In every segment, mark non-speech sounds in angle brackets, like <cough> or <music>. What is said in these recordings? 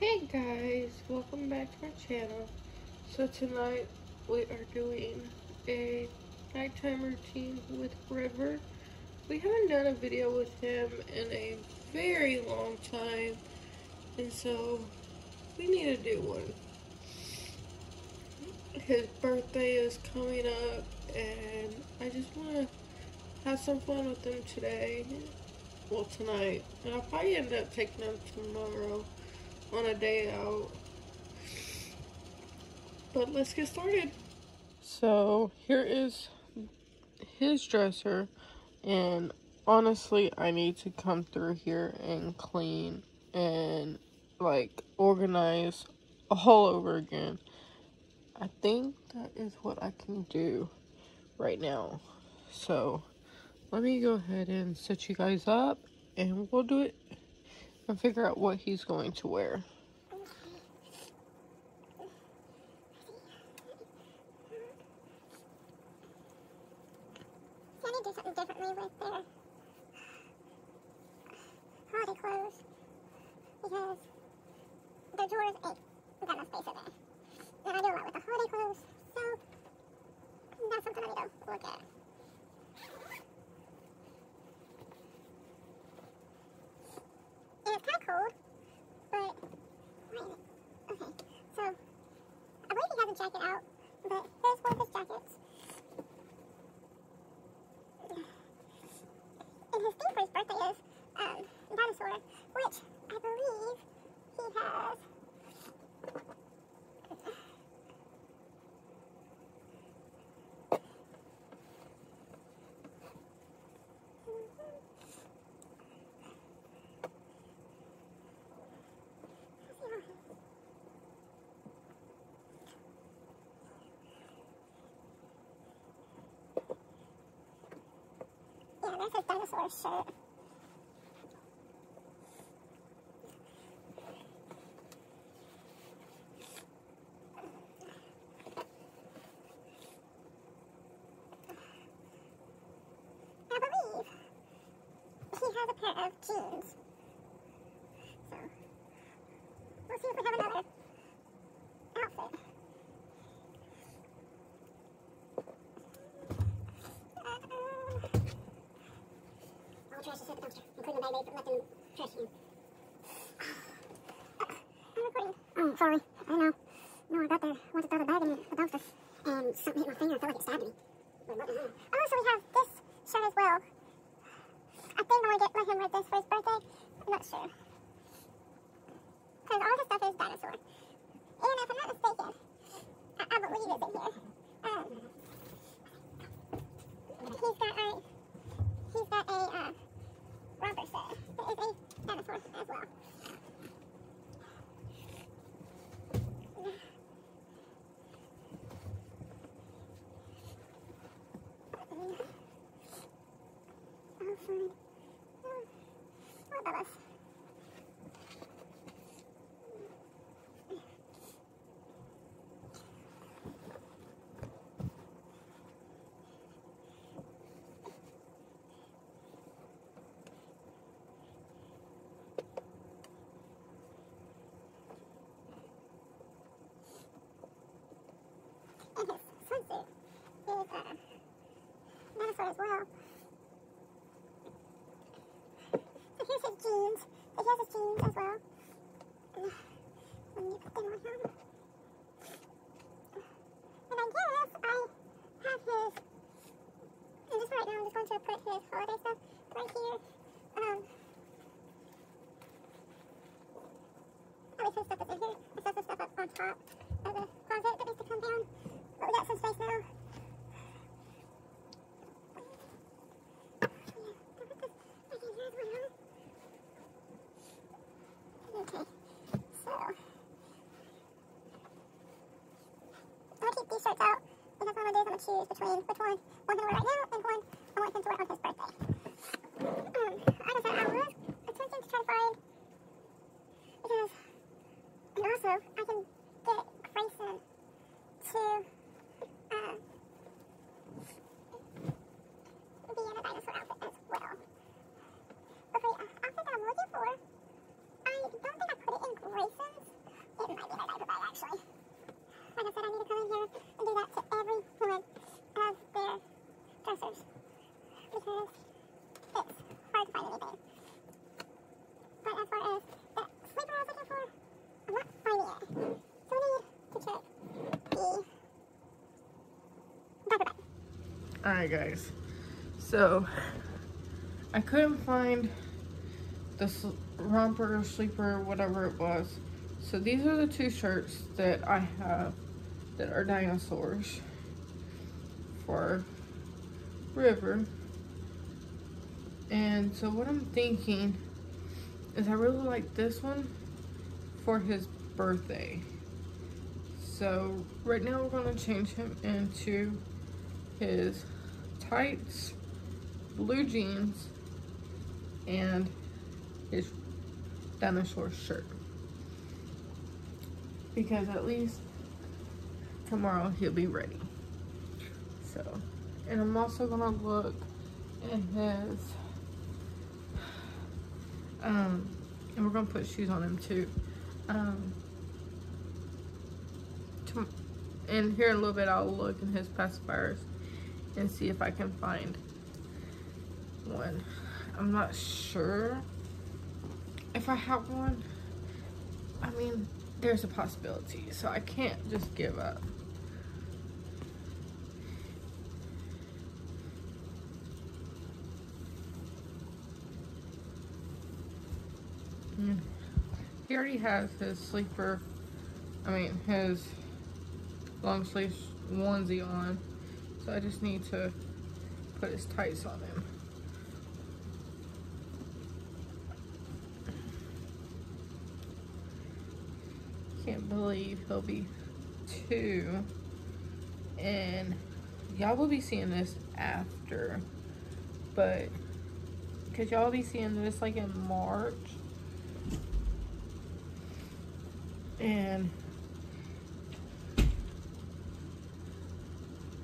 Hey guys, welcome back to my channel. So tonight we are doing a nighttime routine with River. We haven't done a video with him in a very long time and so we need to do one. His birthday is coming up and I just want to have some fun with him today. Well, tonight. And I'll probably end up taking him tomorrow on a day out. But let's get started. So here is his dresser and honestly I need to come through here and clean and like organize all over again. I think that is what I can do right now. So let me go ahead and set you guys up and we'll do it and figure out what he's going to wear. I need to do something differently with their holiday clothes because their drawers ain't got no space in there. And I do a lot with the holiday clothes, so that's something I need to look at. And it's kind of cold, but wait a minute. Okay, so I believe he has a jacket out, but here's one of his jackets. And his theme for his birthday is um, dinosaur, which I believe he has. Yeah, that's his dinosaur shirt. I believe he has a pair of jeans. So, we'll see if we have another outfit. Uh, all trash is at the dumpster, including the bag they left in the trash can. I'm recording. Oh, sorry. I know. No, I got there. Went to throw the bag in the dumpster, and something hit my finger. I felt like it stabbed me. But what the hell? Oh, so we have this shirt as well. I think I'm gonna get let him wear this for his birthday. I'm not sure. Because all his stuff is dinosaur. And if I'm not mistaken, I, I believe it's in here. Um, he's got a he's got a uh, romper set that is a dinosaur as well. Oh, fine. Oh, about us? And his is uh, as well. So jeans. So here's his jeans as well. <sighs> Let me put them on him. <sighs> And I guess I have his. And just right now, I'm just going to put his holiday stuff right here. Um, at least his stuff is in here. I set the stuff up on top of the closet that needs to come down. But we got some space now. Okay, so I'll keep these shirts out because one of the days I'm gonna choose between which one? I want him to wear right now and one I want him to wear on his birthday. Um, like I said, I was attempting to try to find because, and also I can get Grayson to uh, be in a dinosaur outfit as well. Okay, uh, outfit that I'm looking for, I don't think I put it in Grayson's there and do that to every one of their dressers because it's hard to find anything. But as far as the sleeper I was looking for, I'm not finding it. So we need to check the diaper bag. Alright guys, so I couldn't find the romper, sleeper, whatever it was. So these are the two shirts that I have that are dinosaurs for River. And so what I'm thinking is I really like this one for his birthday. So right now we're gonna change him into his tights, blue jeans, and his dinosaur shirt. Because at least tomorrow he'll be ready. So, and I'm also gonna look in his, um, and we're gonna put shoes on him too. Um, to, and here in a little bit I'll look in his pacifiers and see if I can find one. I'm not sure if I have one. I mean, there's a possibility, so I can't just give up. Mm. He already has his sleeper, I mean, his long sleeve onesie on. So I just need to put his tights on him. Can't believe he'll be two. And y'all will be seeing this after. But, because y'all be seeing this like in March. And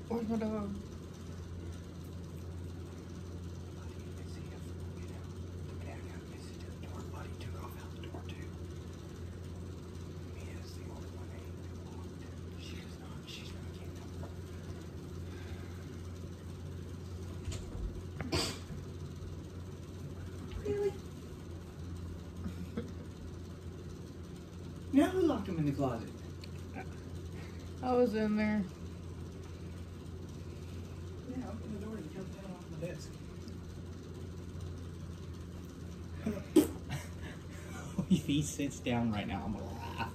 Where's my dog? Now who locked him in the closet? I was in there. Yeah, open the door and jumped down off the desk. if <laughs> he sits down right now, I'm gonna laugh.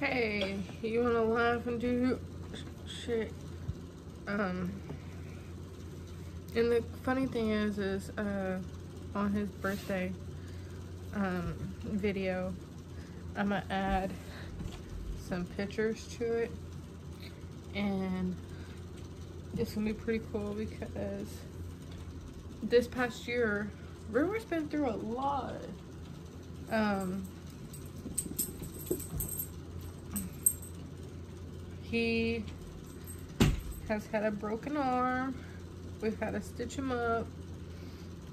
Hey, you wanna laugh and do shit? Um, and the funny thing is, is uh, on his birthday um video, I'm gonna add some pictures to it, and it's gonna be pretty cool because this past year, River's been through a lot. Um, he has had a broken arm. We've had to stitch him up.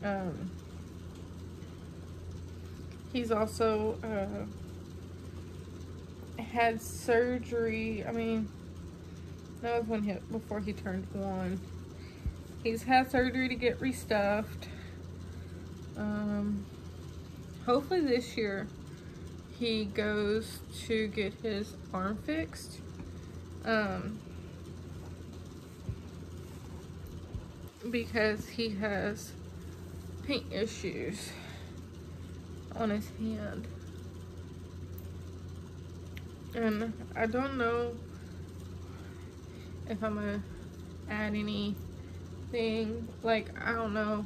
Um, he's also uh, had surgery. I mean, that was when he before he turned one. He's had surgery to get restuffed. Um, hopefully this year he goes to get his arm fixed. Um, because he has paint issues on his hand. And I don't know if I'm gonna add anything. Like, I don't know.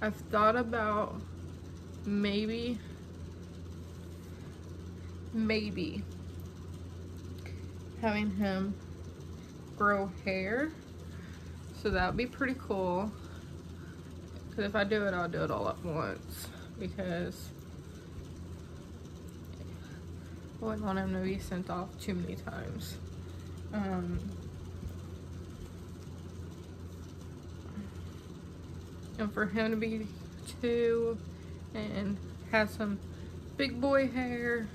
I've thought about maybe, maybe having him grow hair. So that would be pretty cool. Because if I do it, I'll do it all at once. Because I wouldn't want him to be sent off too many times. Um, and for him to be two and have some big boy hair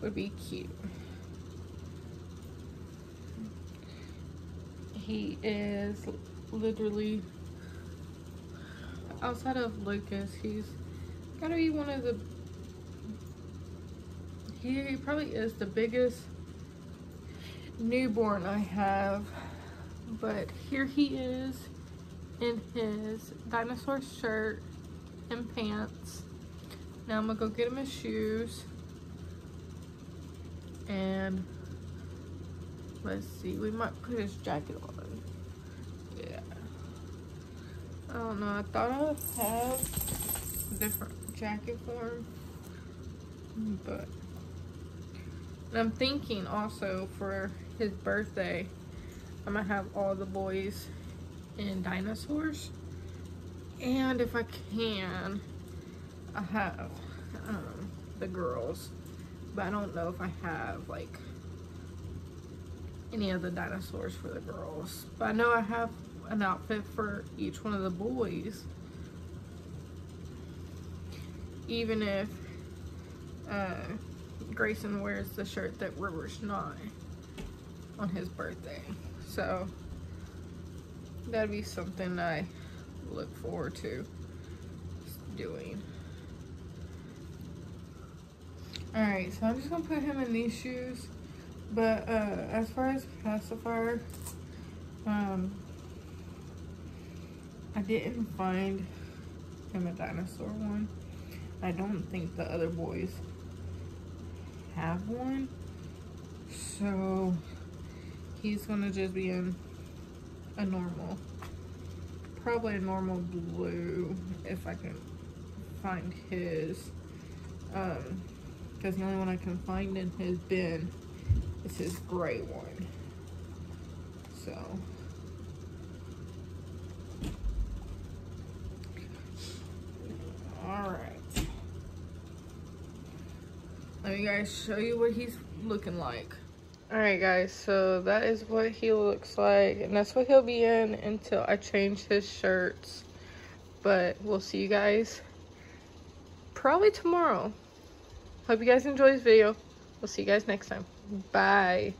would be cute. he is literally outside of Lucas, he's gotta be one of the he probably is the biggest newborn I have but here he is in his dinosaur shirt and pants. Now I'm gonna go get him his shoes. And let's see we might put his jacket on. Yeah. I don't know I thought I would have a different jacket for him but and I'm thinking also for his birthday, I'm gonna have all the boys in dinosaurs. And if I can, I have um, the girls. But I don't know if I have like any of the dinosaurs for the girls. But I know I have an outfit for each one of the boys. Even if uh, Grayson wears the shirt that River's not on his birthday. So that'd be something I look forward to doing. Alright, so I'm just gonna put him in these shoes. But uh, as far as pacifier, um, I didn't find him a dinosaur one. I don't think the other boys have one. So he's gonna just be in a normal, probably a normal blue if I can find his. Um, because the only one I can find in his bin is his gray one. So. Alright. Let me guys show you what he's looking like. Alright guys, so that is what he looks like. And that's what he'll be in until I change his shirts. But we'll see you guys probably tomorrow. Hope you guys enjoy this video. We'll see you guys next time. Bye.